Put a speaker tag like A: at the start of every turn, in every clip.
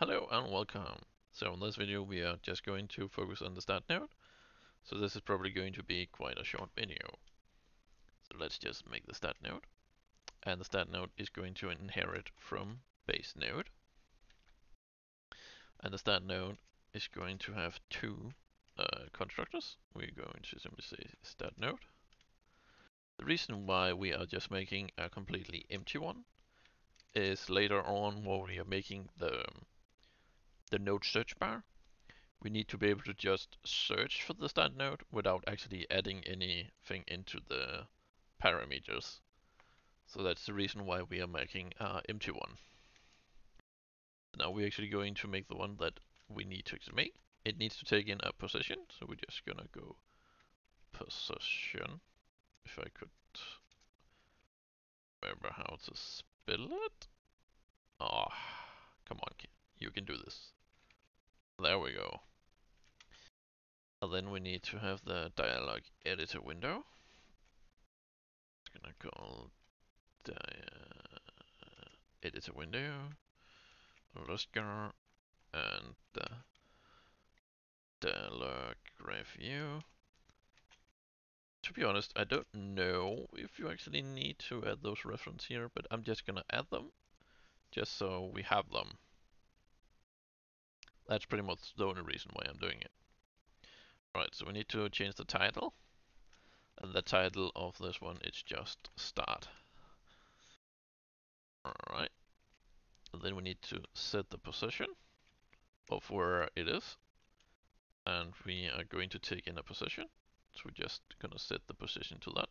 A: Hello and welcome. So in this video we are just going to focus on the start node. So this is probably going to be quite a short video. So let's just make the start node. And the start node is going to inherit from base node. And the start node is going to have two uh, constructors. We're going to simply say start node. The reason why we are just making a completely empty one is later on when we are making the the node search bar, we need to be able to just search for the start node without actually adding anything into the parameters. So that's the reason why we are making an empty one. Now we're actually going to make the one that we need to make. It needs to take in a position, so we're just gonna go position. If I could remember how to spell it. Oh, come on, you can do this. There we go. And then we need to have the dialog editor window. It's gonna call editor window, Luscar, and the dialog graph view. To be honest, I don't know if you actually need to add those references here, but I'm just gonna add them, just so we have them. That's pretty much the only reason why I'm doing it. Right, so we need to change the title. And the title of this one is just start. Alright. Then we need to set the position of where it is. And we are going to take in a position. So we're just gonna set the position to that.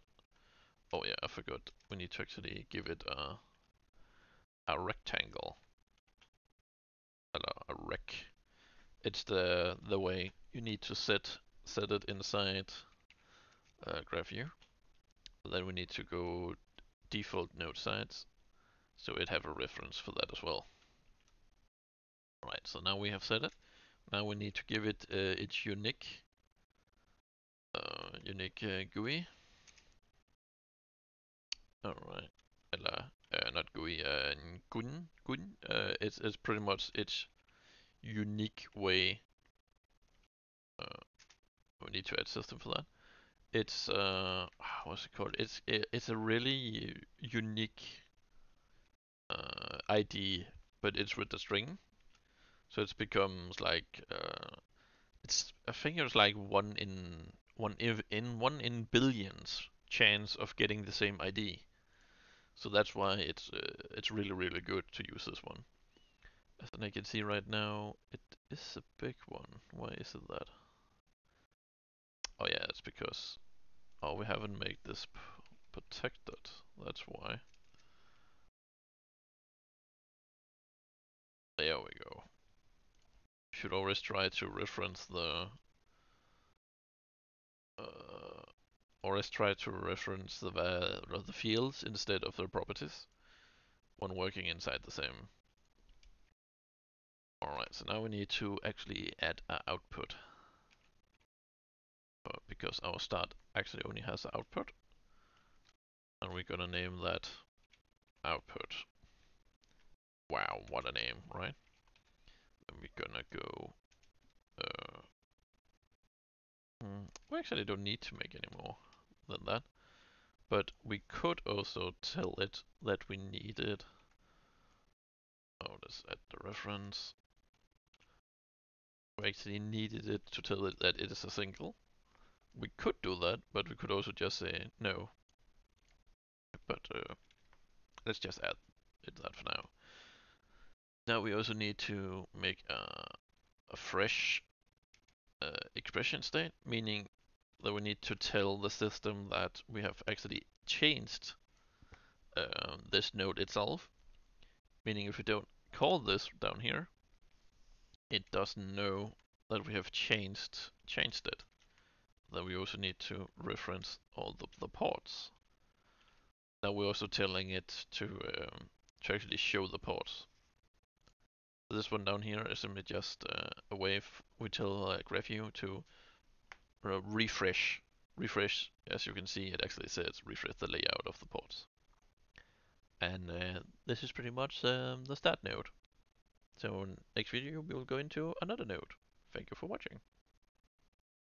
A: Oh yeah, I forgot. We need to actually give it a, a rectangle. A, a Rect it's the the way you need to set set it inside uh, GraphView. Then we need to go default node size, so it have a reference for that as well. Right, so now we have set it. Now we need to give it uh, its unique uh, unique uh, GUI. Alright, uh, not GUI, uh, GUID, GUID. Uh, it's, it's pretty much its unique way. Uh, we need to add system for that. It's uh, what's it called? It's it's a really unique uh, ID, but it's with the string, so it becomes like uh, it's I think it's like one in one in, in one in billions chance of getting the same ID. So that's why it's uh, it's really really good to use this one. As I can see right now, it is a big one. Why is it that? Oh yeah, it's because oh we haven't made this protected. That's why. There we go. Should always try to reference the uh, always try to reference the the fields instead of their properties when working inside the same So now we need to actually add an output. Uh, because our start actually only has an output. And we're gonna name that output. Wow, what a name, right? Then we're gonna go... Uh, hmm, we actually don't need to make any more than that. But we could also tell it that we needed... Oh, let's add the reference actually needed it to tell it that it is a single. We could do that, but we could also just say no. But uh, let's just add it that for now. Now we also need to make a, a fresh uh, expanded state, meaning that we need to tell the system that we have actually changed uh, this node itself. Meaning if we don't call this down here, it doesn't know that we have changed changed it. Then we also need to reference all the, the ports. Now we're also telling it to um, to actually show the ports. This one down here is simply just uh, a way we tell uh, GraphView to uh, refresh. Refresh, as you can see, it actually says refresh the layout of the ports. And uh, this is pretty much um, the start node. So next video we will go into another node. Thank you for watching.